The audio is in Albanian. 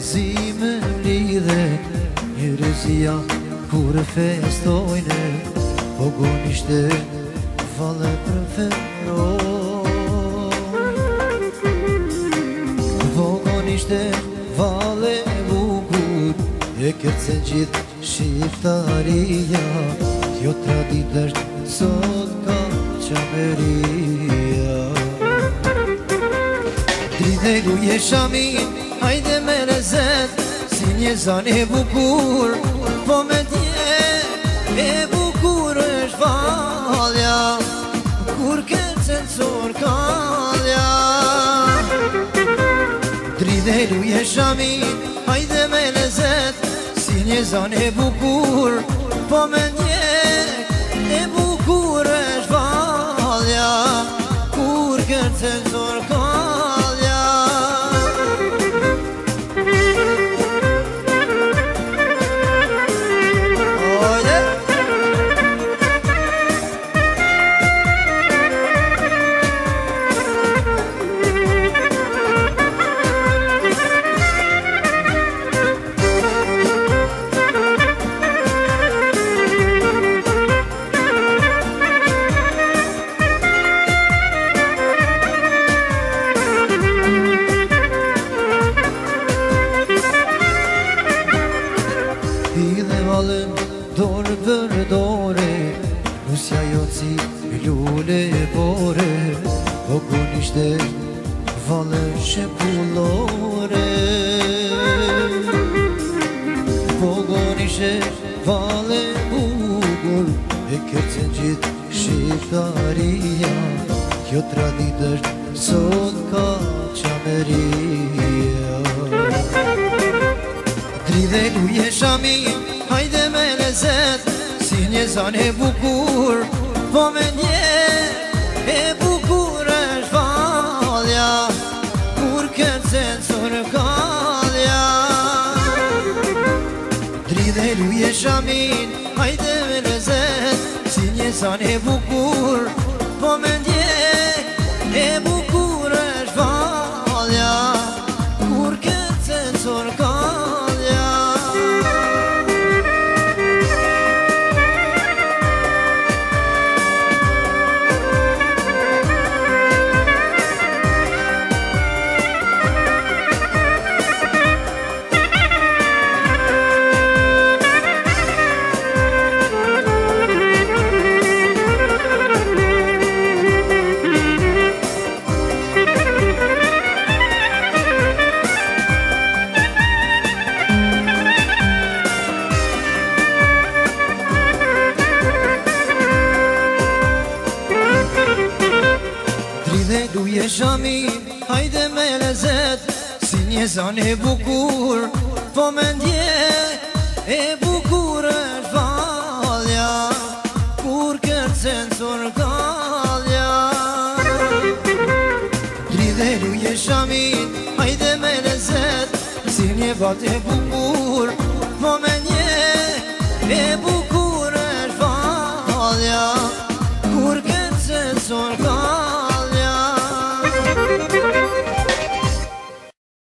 Zime një dhe Një rëzija Kur e festojnë Pogonishte Valle për fëndroj Pogonishte Valle Mugur E kërcen gjithë shiftaria Jo traditash Sot ka qamërija 13 luje shamin, Ajde lezet Si një zan e bukur Po me tje E bukur është valja Kur këtë se të sor kalja Dride duje shamin Hajde me lezet Si një zan e bukur Po me tje ti dhe valën Dorë për dore Nusja jo si lule e bore Po kun ishte valën shepullore Po ishte valën bugur E kërcen gjithë shqiptaria Kjo tradit është sot ka qameria dhe ku je Hajde me lezet Si një zanë e bukur Po me nje E bukur është valja Kur këtë se të sërë kalja Dri dhe ku je Hajde me lezet Si një zanë e bukur Po me nje E bukur është valja Kur këtë se të sërë luje shami, hajde me lezet Si një zan e bukur, po me ndje E bukur është valja, kur këtë censur kalja Lidhe luje shami, hajde me lezet Si një bat e bukur, po me ndje E bukur është valja, kur këtë censur